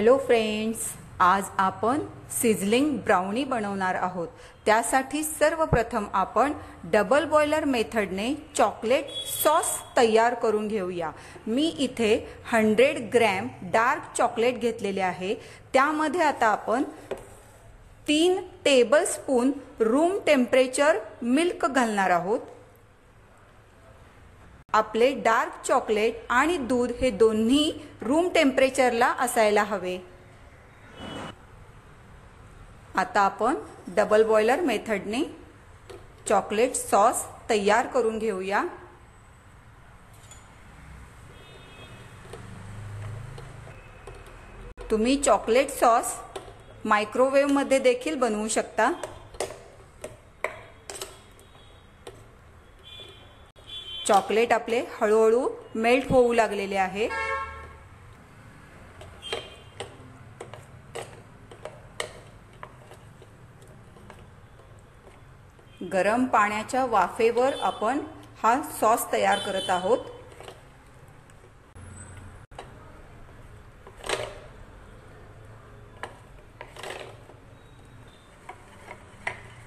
Hello friends आज आपण sizzling brownie बनवणार आहोत. त्यासाठी सर्वप्रथम आपण डबल बॉयलर मेथडने चॉकलेट सॉस तयार करून घेऊया. मी इथे हंड्रेड ग्रॅम डार्क चॉकलेट घेतलेले आहे. त्यामध्ये आता आपण तीन tablespoon room temperature milk घालणार आहोत. आपले डार्क चॉकलेट आणि दूध हे दोन्ही रूम टेम्परेचरला असायला हवे. आता आपण डबल बॉयलर मेथडने चॉकलेट सॉस तयार करून घेऊया. तुम्ही चॉकलेट सॉस मायक्रोवेव्हमध्ये देखील बनवू शकता. चॉकलेट आपले हळूहळू मेल्ट होऊ लागलेले आहे. गरम पाण्याच्या वाफेवर आपण हा सॉस तयार करत आहोत.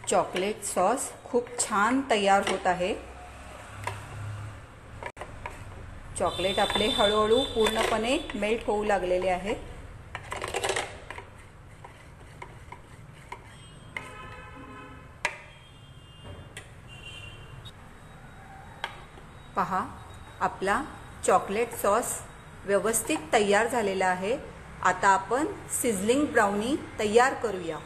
चॉकलेट सॉस खूप छान तयार होत आहे. चॉकलेट आपले हळूहळू पूर्णपणे मेल्ट होऊ लागलेले आहे पहा आपला चॉकलेट सॉस व्यवस्थित तयार झालेला आहे. आता आपण सिझलिंग ब्राउनी तयार करूया.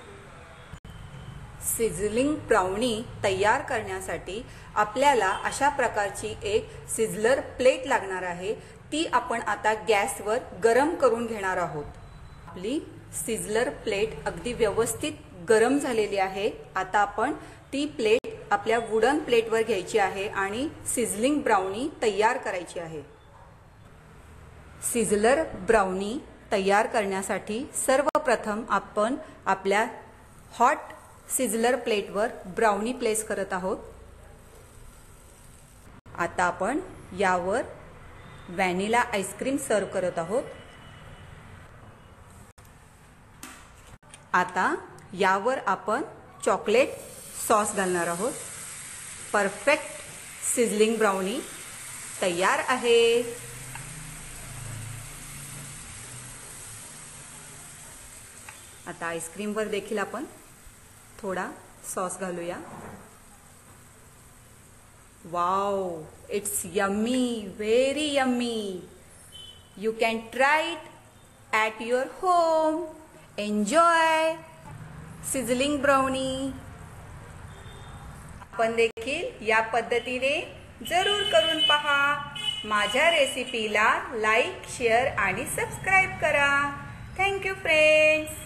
सिझलिंग ब्राउनी तयार करण्यासाठी आपल्याला अशा प्रकारची एक सिझलर प्लेट लागणार आहे. ती आपण आता गॅसवर गरम करून घेणार आहोत. आपली सिझलर प्लेट अगदी व्यवस्थित गरम झालेली आहे. आता आपण ती प्लेट आपल्या वुडन प्लेटवर घ्यायची आहे आणि सिझलिंग ब्राउनी तयार करायची आहे. सिझलर ब्राउनी तयार करण्यासाठी सर्वप्रथम आपण आपल्या हॉट सिझलर प्लेटवर ब्राउनी प्लेस करत आहोत. आता आपण यावर व्हॅनिला आईस्क्रीम सर्व करत आहोत. आता यावर आपण चॉकलेट सॉस घालणार आहोत. परफेक्ट सिझलिंग ब्राउनी तयार आहे. आता आईस्क्रीमवर देखील आपण थोडा सॉस घालूया. Wow it's yummy very yummy you can try it at your home enjoy sizzling brownie आपण देखील या पद्धतीने जरूर करून पहा. माझ्या रेसिपीला लाईक शेअर आणि सबस्क्राईब करा. Thank you friends